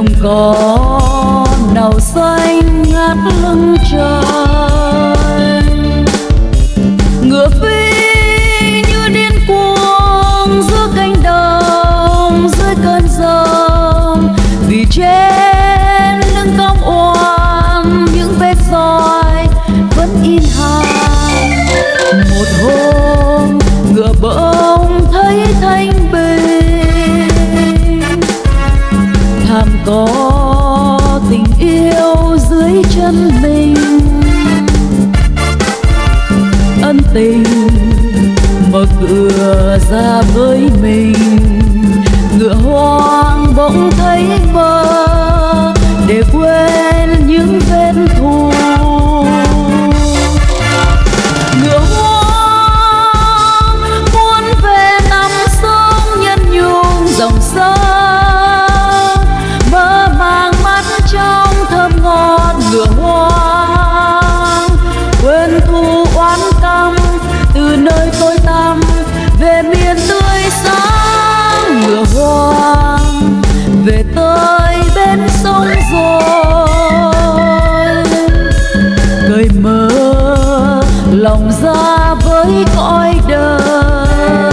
đồng cỏ nào xanh ngát lưng trời. Ngựa phi như điên cuồng giữa cánh đồng, dưới cơn giông vì trên lưng cong oan, những vết roi vẫn in hằn có tình yêu dưới chân mình. Ân tình mở cửa ra với mình. Ngựa hoang bỗng thấy mơ. rồi. Cởi mở lòng ra với cõi đời.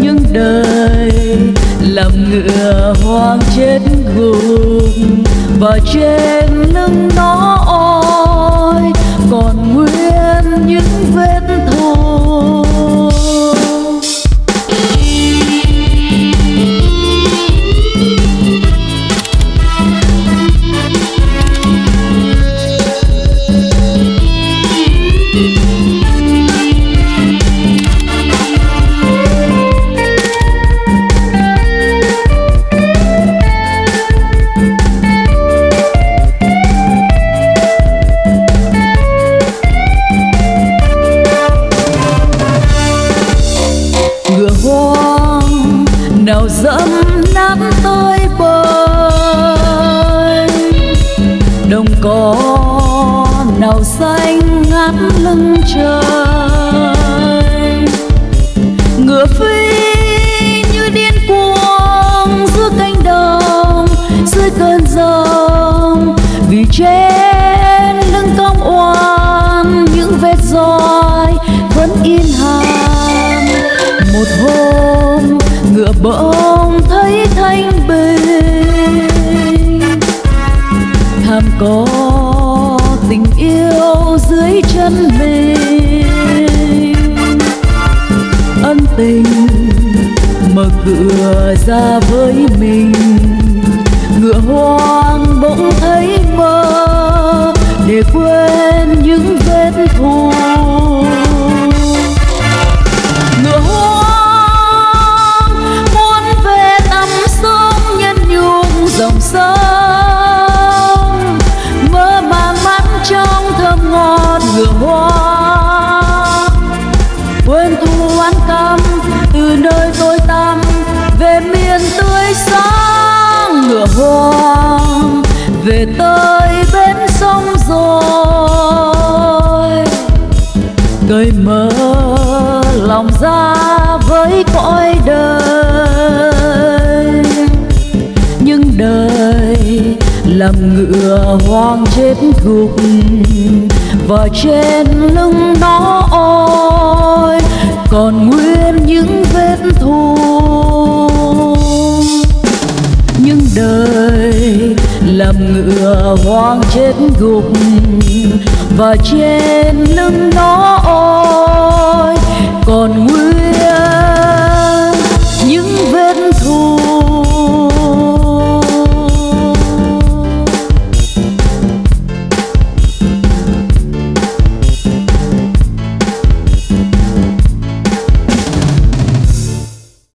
Nhưng đời làm ngựa hoang chết gục và trên lưng nó dẫm nắm tôi bơi đồng cỏ nào xanh ngát lưng trời. Ngựa phi như điên cuồng giữa cánh đồng, dưới cơn giông vì trên về ân tình mở cửa ra với mình. Ngựa hoang bỗng thấy mơ, để quên ngựa hoa. Quên thu oán căm, từ nơi tôi tăm về miền tươi sáng ngựa hoa về tới bến sông rồi. Người mơ lòng ra với cõi đời. Nhưng đời làm ngựa hoang chết thục và trên lưng nó ôi, còn nguyên những vết thương. Nhưng đời làm ngựa hoang chết gục và trên lưng nó ôi